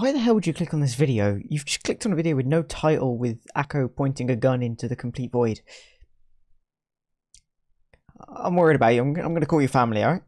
Why the hell would you click on this video? You've just clicked on a video with no title with Akko pointing a gun into the complete void. I'm worried about you. I'm, I'm going to call your family, alright?